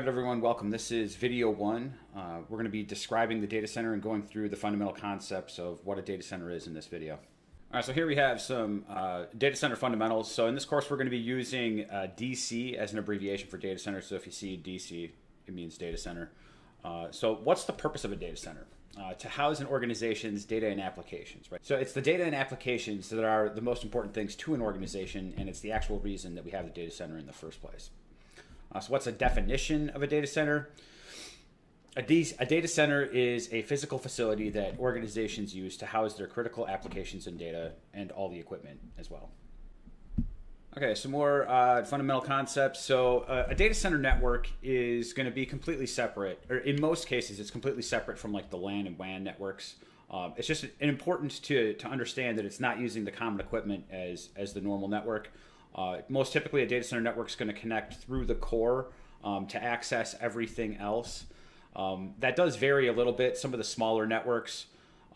Right, everyone, welcome. This is video one. Uh, we're going to be describing the data center and going through the fundamental concepts of what a data center is in this video. All right, so here we have some uh, data center fundamentals. So in this course, we're going to be using uh, DC as an abbreviation for data center. So if you see DC, it means data center. Uh, so what's the purpose of a data center? Uh, to house an organization's data and applications, right? So it's the data and applications that are the most important things to an organization, and it's the actual reason that we have the data center in the first place. Uh, so, what's a definition of a data center? A data center is a physical facility that organizations use to house their critical applications and data and all the equipment as well. Okay, some more uh, fundamental concepts. So, uh, a data center network is going to be completely separate, or in most cases, it's completely separate from like the LAN and WAN networks. Um, it's just important to, to understand that it's not using the common equipment as, as the normal network. Uh, most typically, a data center network is going to connect through the core um, to access everything else. Um, that does vary a little bit. Some of the smaller networks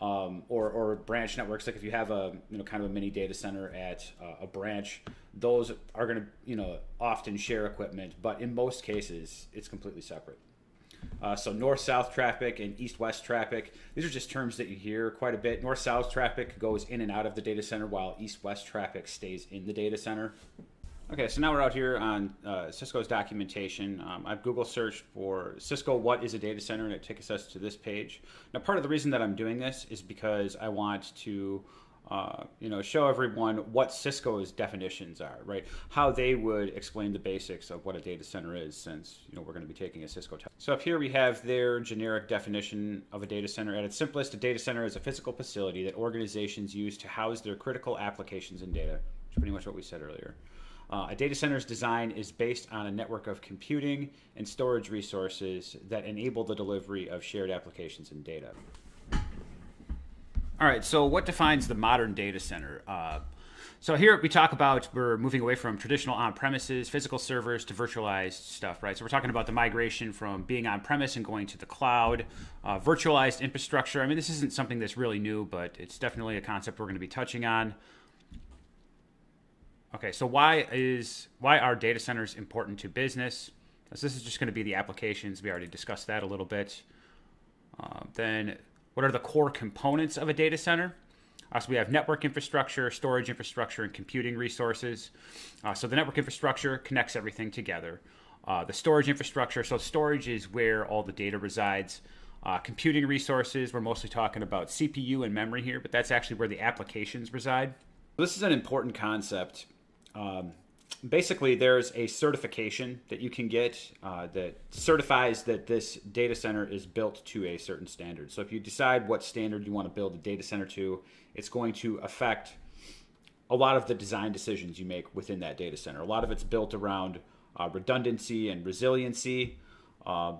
um, or, or, branch networks, like if you have a you know kind of a mini data center at uh, a branch, those are going to you know often share equipment. But in most cases, it's completely separate. Uh, so north-south traffic and east-west traffic. These are just terms that you hear quite a bit. North-south traffic goes in and out of the data center, while east-west traffic stays in the data center. Okay, so now we're out here on uh, Cisco's documentation. Um, I've Google searched for Cisco what is a data center, and it takes us to this page. Now, part of the reason that I'm doing this is because I want to uh, you know, show everyone what Cisco's definitions are, right? How they would explain the basics of what a data center is, since you know we're going to be taking a Cisco test. So up here we have their generic definition of a data center. At its simplest, a data center is a physical facility that organizations use to house their critical applications and data, which is pretty much what we said earlier. Uh, a data center's design is based on a network of computing and storage resources that enable the delivery of shared applications and data. All right. So, what defines the modern data center? Uh, so here we talk about we're moving away from traditional on-premises physical servers to virtualized stuff, right? So we're talking about the migration from being on-premise and going to the cloud, uh, virtualized infrastructure. I mean, this isn't something that's really new, but it's definitely a concept we're going to be touching on. Okay, so why is why are data centers important to business? This is just going to be the applications. We already discussed that a little bit. Uh, then what are the core components of a data center? Uh, so we have network infrastructure, storage infrastructure, and computing resources. Uh, so the network infrastructure connects everything together. Uh, the storage infrastructure, so storage is where all the data resides. Uh, computing resources, we're mostly talking about CPU and memory here, but that's actually where the applications reside. This is an important concept. Um, basically there's a certification that you can get uh, that certifies that this data center is built to a certain standard. So if you decide what standard you want to build a data center to, it's going to affect a lot of the design decisions you make within that data center. A lot of it's built around uh, redundancy and resiliency. Uh,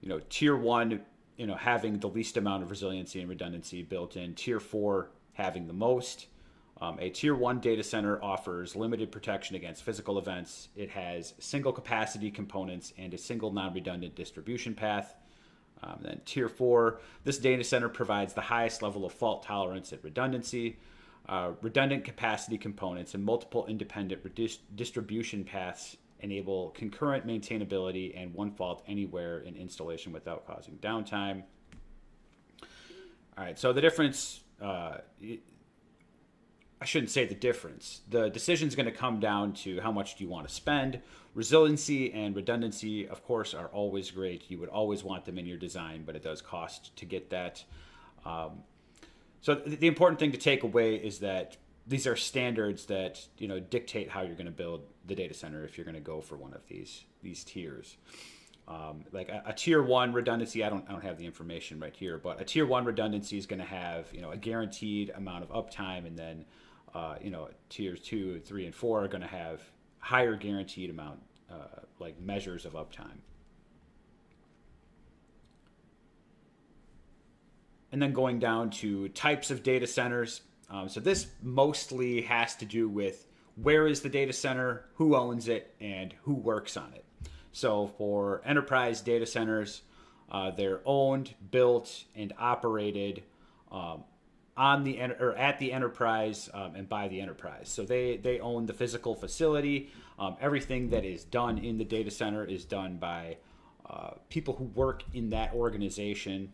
you know, tier one, you know, having the least amount of resiliency and redundancy built in. Tier four having the most. Um, a tier one data center offers limited protection against physical events. It has single capacity components and a single non redundant distribution path. Um, then tier four, this data center provides the highest level of fault tolerance and redundancy. Uh, redundant capacity components and multiple independent distribution paths enable concurrent maintainability and one fault anywhere in installation without causing downtime. All right, so the difference, uh, I shouldn't say the difference. The decision is going to come down to how much do you want to spend. Resiliency and redundancy, of course, are always great. You would always want them in your design, but it does cost to get that. Um, so the important thing to take away is that these are standards that you know dictate how you're going to build the data center if you're going to go for one of these these tiers. Um, like a, a, tier one redundancy, I don't I don't have the information right here, but a tier one redundancy is going to have you know a guaranteed amount of uptime, and then uh, you know, tiers two, three, and four are going to have higher guaranteed amount, uh, like measures of uptime. And then going down to types of data centers. Um, so this mostly has to do with where is the data center, who owns it, and who works on it. So for enterprise data centers, uh, they're owned, built, and operated um, on the or at the enterprise um, and by the enterprise. So they they own the physical facility. Um, everything that is done in the data center is done by uh, people who work in that organization.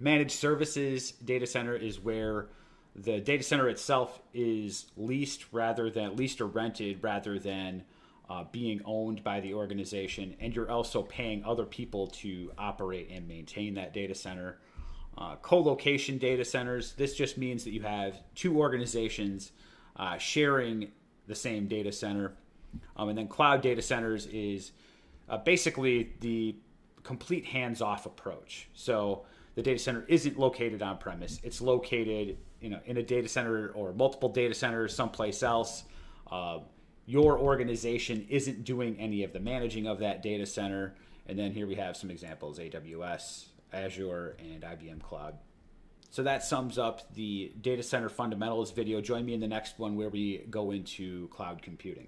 Managed services data center is where the data center itself is leased rather than leased or rented rather than uh, being owned by the organization, and you're also paying other people to operate and maintain that data center. Uh, co-location data centers. This just means that you have two organizations uh, sharing the same data center, um, and then cloud data centers is uh, basically the complete hands-off approach. So the data center isn't located on premise; it's located you know in a data center or multiple data centers someplace else. Uh, your organization isn't doing any of the managing of that data center. And then here we have some examples AWS, Azure, and IBM Cloud. So that sums up the data center fundamentals video. Join me in the next one where we go into cloud computing.